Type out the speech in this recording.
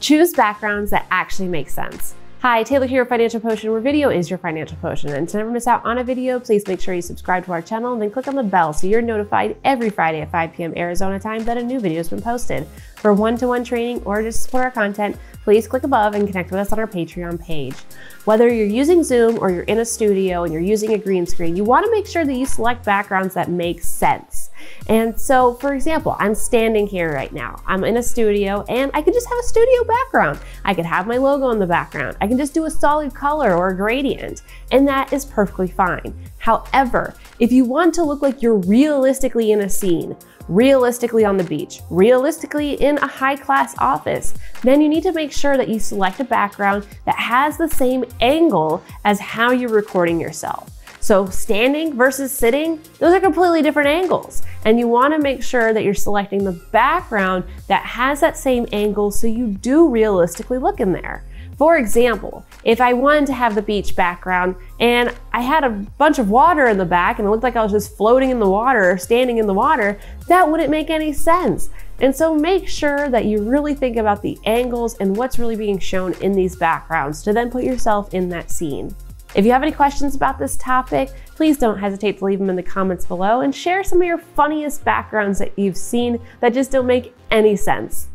Choose backgrounds that actually make sense. Hi, Taylor here, Financial Potion, where video is your financial potion. And to never miss out on a video, please make sure you subscribe to our channel and then click on the bell so you're notified every Friday at 5 p.m. Arizona time that a new video has been posted. For one-to-one -one training or to support our content, please click above and connect with us on our Patreon page. Whether you're using Zoom or you're in a studio and you're using a green screen, you wanna make sure that you select backgrounds that make sense. And so, for example, I'm standing here right now. I'm in a studio and I could just have a studio background. I could have my logo in the background. I can just do a solid color or a gradient, and that is perfectly fine. However, if you want to look like you're realistically in a scene, realistically on the beach, realistically in a high class office, then you need to make sure that you select a background that has the same angle as how you're recording yourself. So standing versus sitting, those are completely different angles. And you wanna make sure that you're selecting the background that has that same angle so you do realistically look in there. For example, if I wanted to have the beach background and I had a bunch of water in the back and it looked like I was just floating in the water or standing in the water, that wouldn't make any sense. And so make sure that you really think about the angles and what's really being shown in these backgrounds to then put yourself in that scene. If you have any questions about this topic, please don't hesitate to leave them in the comments below and share some of your funniest backgrounds that you've seen that just don't make any sense.